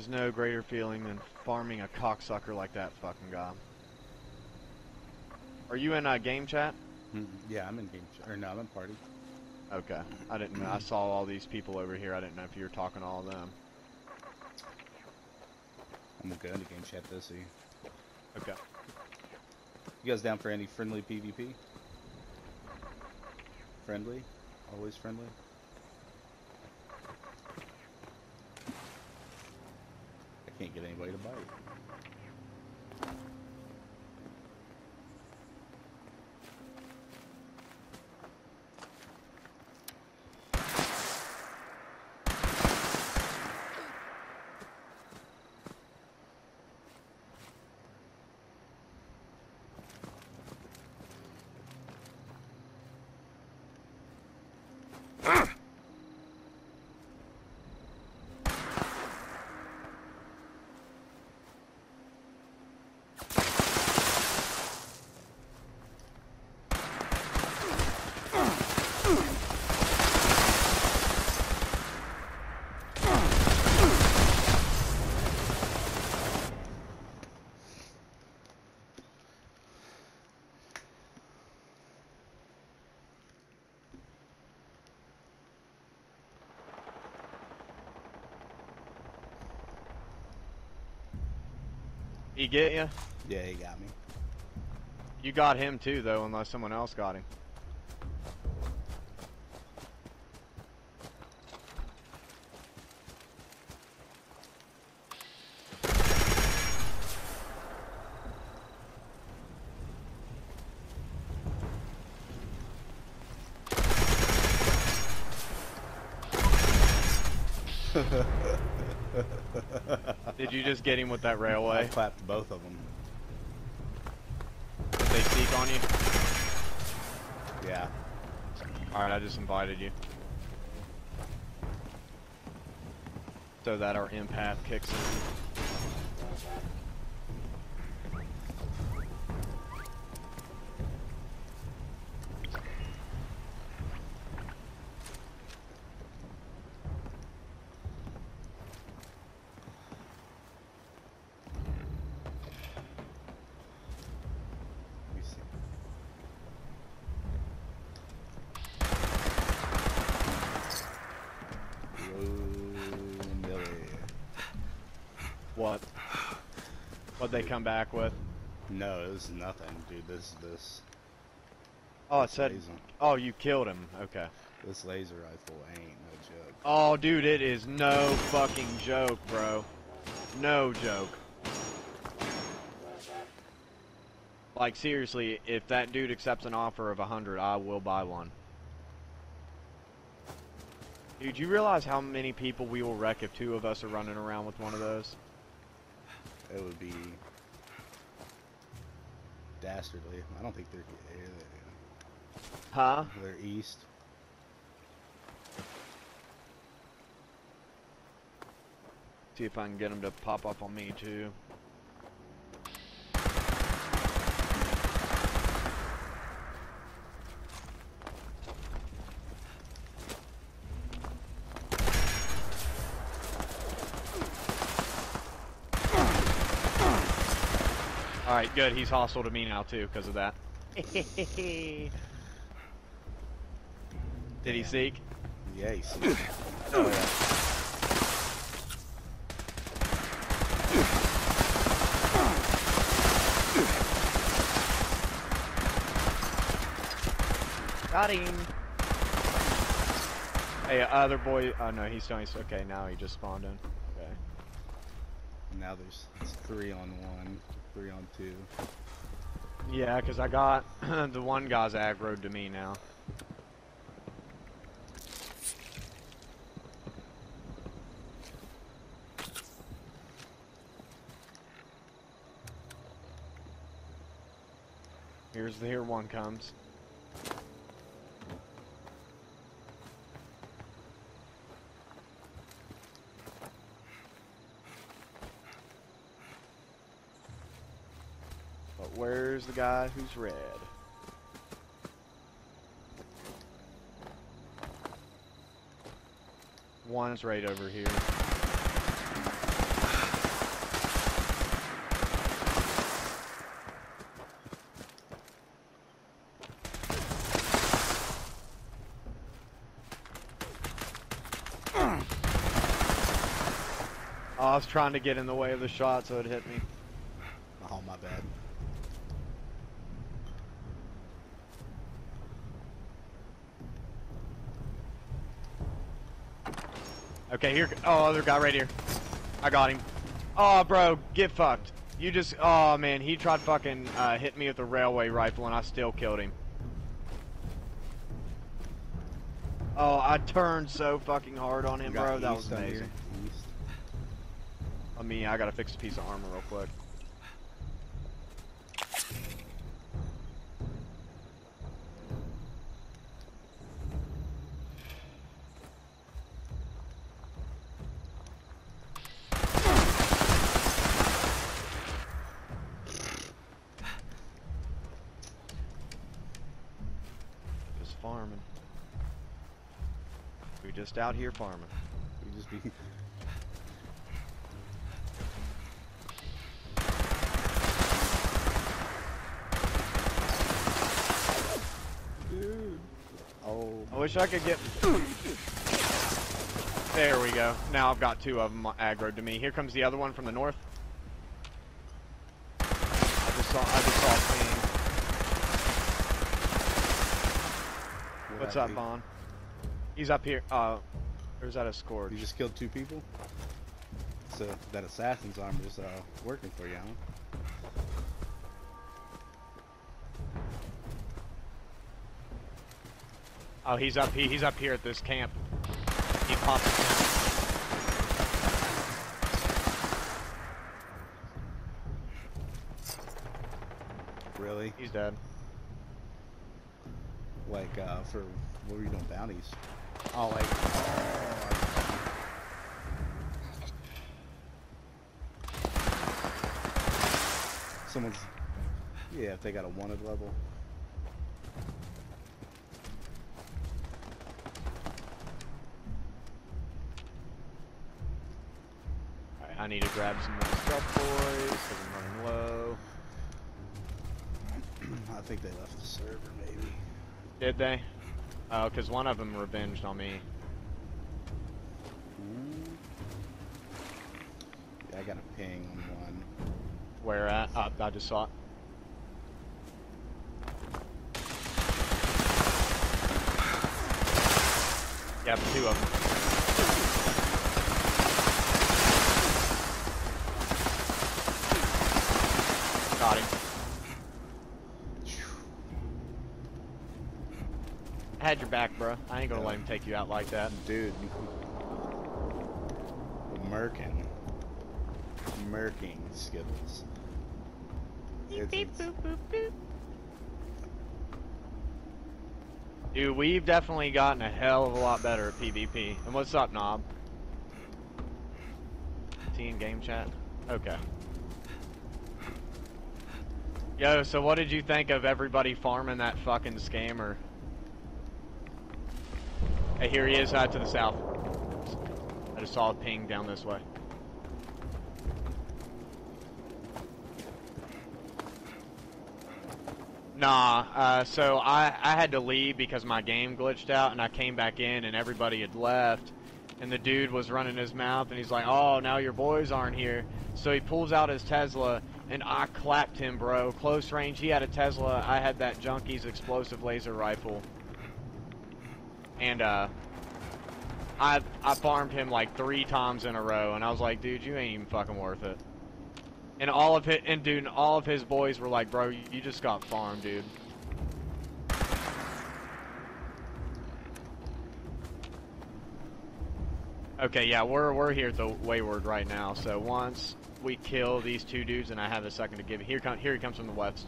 There's no greater feeling than farming a cocksucker like that fucking guy. Are you in uh, game chat? Mm, Yeah, I'm in game chat. Or no, I'm in party. Okay. I didn't know. I saw all these people over here. I didn't know if you were talking to all of them. I'm gonna go into game chat though, see. Okay. You guys down for any friendly PvP? Friendly? Always friendly? Can't get anybody to bite. He get you? Yeah, he got me. You got him too, though, unless someone else got him. Did you just get him with that railway? I clapped both of them. Did they seek on you? Yeah. Alright, I just invited you. So that our empath kicks in. What'd they come back with? No, it was nothing, dude. This this Oh, it said. laser, Oh, you killed him. Okay. this laser rifle ain't no joke. Oh, dude, it is no fucking joke, bro. No joke. Like, seriously, if that dude accepts an offer of a hundred, I will buy one. Dude, you realize how many people we will wreck if two of us are running around with one of those? It would be dastardly. I don't think they're Huh? they're east. See if I can get them to pop up on me, too. Alright, good. He's hostile to me now, too, because of that. Did he seek? Yeah, you see. oh yeah. Got him. Hey, other boy. Oh no, he's still. He's, okay, now he just spawned in. Now there's it's three on one, three on two. Yeah, because I got the one guy's aggroed to me now. Here's the here one comes. the guy who's red. One's right over here. I was trying to get in the way of the shot so it hit me. Okay, here. Oh, other guy right here. I got him. Oh, bro, get fucked. You just. Oh, man, he tried fucking uh, hit me with a railway rifle and I still killed him. Oh, I turned so fucking hard on him, bro. That was amazing. I mean, I gotta fix a piece of armor real quick. Just out here farming. We just be. Dude. Oh. I wish I could get. There we go. Now I've got two of them aggroed to me. Here comes the other one from the north. I just saw. I just saw a. What's up? Vaughn? He's up here. Uh, or is that a scourge? You just killed two people? So that assassin's armor's uh, working for you, huh? Oh, he's up. He, he's up here at this camp. He popped. the. Really? He's dead. Like, uh, for, what were you doing, bounties? Oh, oh, someone's, yeah, if they got a wanted level. Alright, I need to grab some more stuff, boys, because I'm running low. I think they left the server, maybe. Did they? Oh, because one of them revenged on me. Yeah, I got a ping on one. Where at? Uh, I just saw it. Yep, two of them. Got him. I had your back, bro. I ain't gonna let him take you out like that. Dude. Merkin. Merking Skittles. It's- it's- Dude, we've definitely gotten a hell of a lot better at PvP. And what's up, Knob? Team game chat? Okay. Yo, so what did you think of everybody farming that fucking scammer? Hey, here he is out to the south. I just saw a ping down this way. Nah, uh, so I, I had to leave because my game glitched out and I came back in and everybody had left. And the dude was running his mouth and he's like, oh, now your boys aren't here. So he pulls out his Tesla and I clapped him, bro. Close range, he had a Tesla. I had that Junkie's explosive laser rifle. And, uh, I, I farmed him like three times in a row and I was like, dude, you ain't even fucking worth it. And all of it, and dude, all of his boys were like, bro, you, you just got farmed, dude. Okay, yeah, we're we're here at the Wayward right now. So once we kill these two dudes, and I have a second to give, here come here he comes from the west.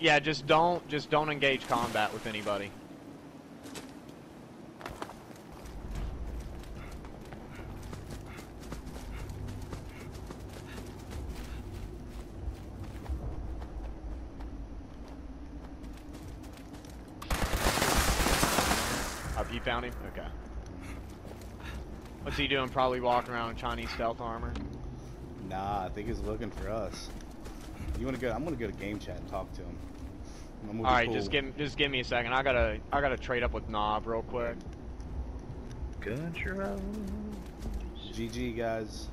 Yeah, just don't just don't engage combat with anybody. You found him? Okay. What's he doing? Probably walking around in Chinese stealth armor. Nah, I think he's looking for us. You wanna go? I'm gonna go to game chat and talk to him. All right, be just give just give me a second. I gotta I gotta trade up with Knob real quick. country roads. GG, guys.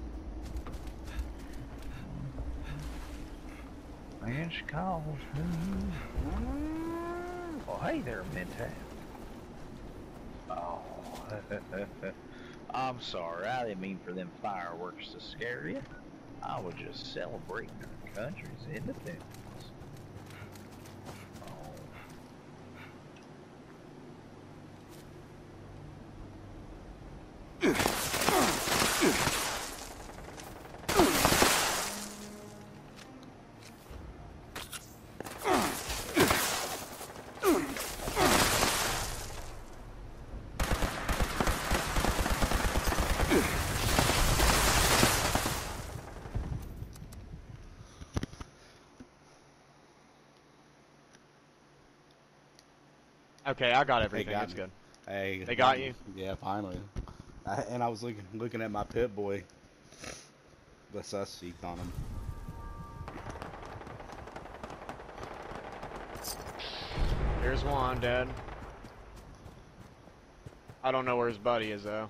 Man, she calls me. Oh, hey there, Mentat. Oh. I'm sorry. I didn't mean for them fireworks to scare you. I was just celebrating our in the Oh. Okay, I got everything. it's me. good. Hey. They got you? Yeah, finally. I, and I was looking looking at my Pip-Boy. The sus seeked on him. Here's one dead. I don't know where his buddy is though.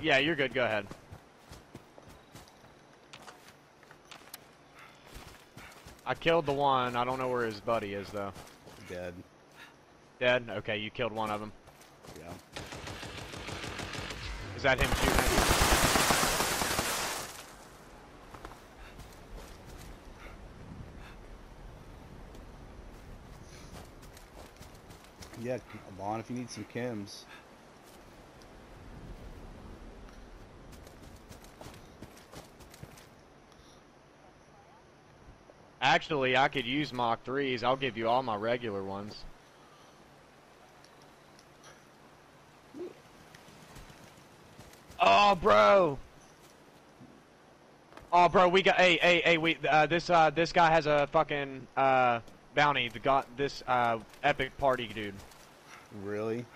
Yeah, you're good. Go ahead. I killed the one. I don't know where his buddy is though. Dead. Dead. Okay, you killed one of them. Yeah. Is that him shooting? Yeah, Vaughn, if you need some chems. Actually, I could use Mach 3s. I'll give you all my regular ones. Oh, bro. Oh, bro, we got. Hey, hey, hey. We uh, this uh this guy has a fucking uh bounty. The got this uh epic party dude. Really?